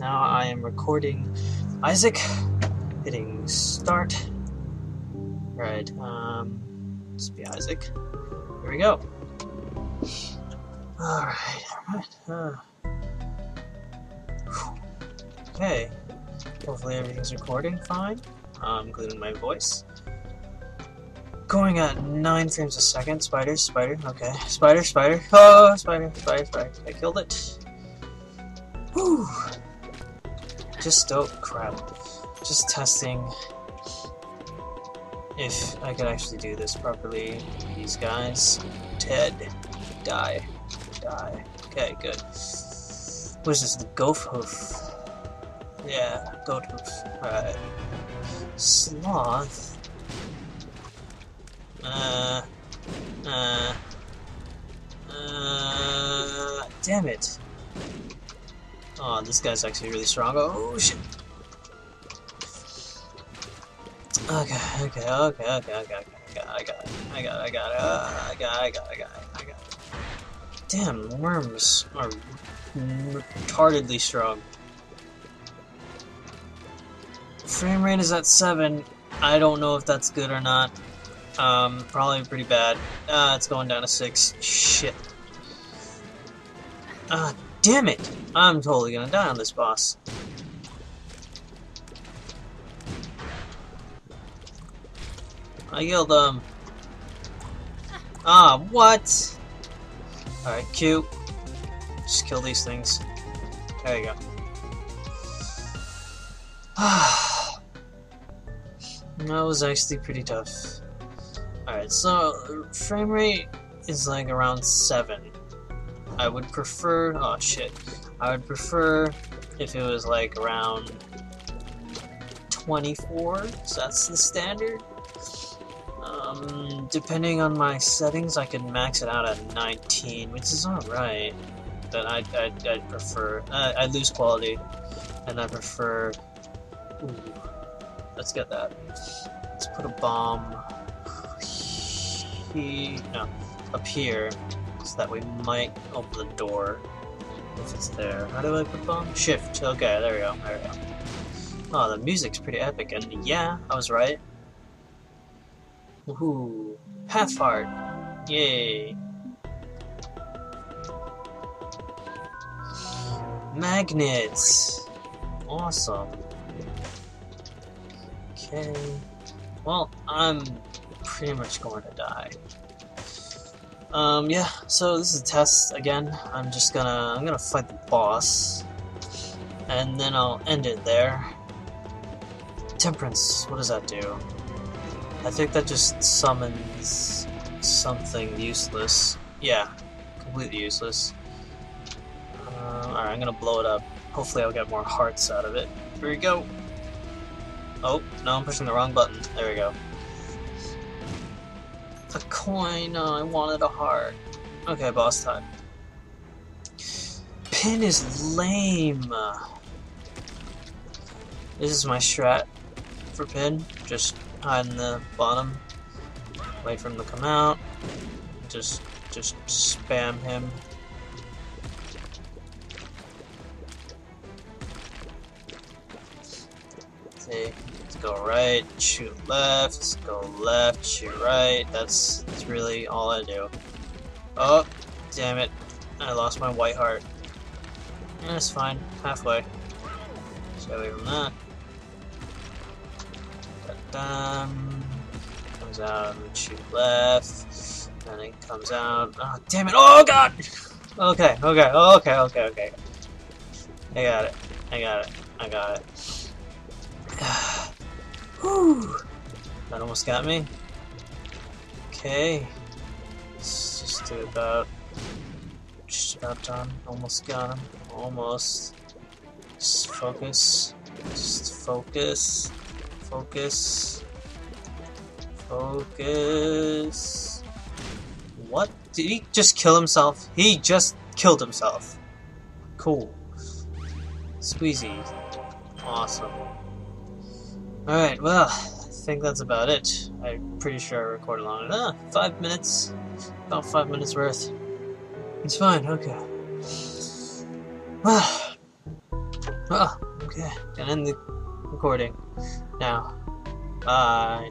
now I am recording Isaac, hitting start. Right, um, let's be Isaac. Here we go. Alright, alright. Uh, okay, hopefully everything's recording fine, um, including my voice. Going at 9 frames a second. Spider, spider, okay. Spider, spider. Oh, spider, spider, spider. I killed it. Whew. Just, oh crap. Just testing if I could actually do this properly. These guys. Ted. Die. Die. Okay, good. What is this? The goat hoof. Yeah, goat hoof. Alright. Sloth. Uh. Uh. Uh. Damn it. Oh, this guy's actually really strong. Oh, shit. Okay, okay, okay, okay, okay, okay. I got it, I got it, I got it, I got it, I got it, I got it, I got it. Damn, worms are retardedly strong. Frame rate is at 7. I don't know if that's good or not. Um, probably pretty bad. Uh, it's going down to 6. Shit. Ah, damn it! I'm totally gonna die on this boss. I killed them. Ah, what? Alright, Q. Just kill these things. There you go. that was actually pretty tough. Alright, so frame rate is like around 7. I would prefer. Oh shit. I would prefer if it was like around 24, so that's the standard. Um, depending on my settings, I can max it out at 19, which is alright. But I, I, I'd prefer. Uh, I lose quality, and I prefer. Ooh, let's get that. Let's put a bomb. He, no, up here so that we might open the door if it's there. How do I put bomb? Shift. Okay, there we go. There we go. Oh, the music's pretty epic, and yeah, I was right. Woohoo! Half heart! Yay! Magnets! Awesome. Okay. Well, I'm pretty much going to die. Um, yeah, so this is a test again. I'm just gonna I'm gonna fight the boss. And then I'll end it there. Temperance, what does that do? I think that just summons something useless. Yeah, completely useless. Uh, Alright, I'm gonna blow it up. Hopefully I'll get more hearts out of it. Here we go! Oh, no, I'm pushing the wrong button. There we go. A coin. Oh, I wanted a heart. Okay, boss time. Pin is lame. This is my strat for pin. Just hide in the bottom. Wait for him to come out. Just, just spam him. See, go right, shoot left, go left, shoot right. That's, that's really all I do. Oh, damn it. I lost my white heart. Eh, that's fine. Halfway. Stay away from that. Dun, comes out shoot left. And it comes out. Oh, damn it. Oh, God! Okay, okay, okay, okay, okay. I got it. I got it. I got it. That almost got me. Okay. Let's just do about just about done. Almost got him. Almost. Just focus. Just focus. Focus. Focus. What? Did he just kill himself? He just killed himself. Cool. Squeezy. Awesome. Alright, well, I think that's about it. I'm pretty sure I recorded long enough. Ah, five minutes. About five minutes worth. It's fine, okay. Well, Oh, okay. Gonna end the recording now. Bye.